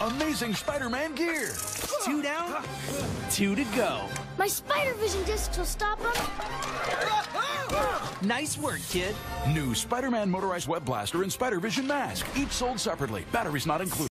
amazing Spider-Man gear. Two down, two to go. My spider vision discs will stop them. Nice work, kid. New Spider-Man motorized web blaster and Spider Vision mask, each sold separately. Batteries not included.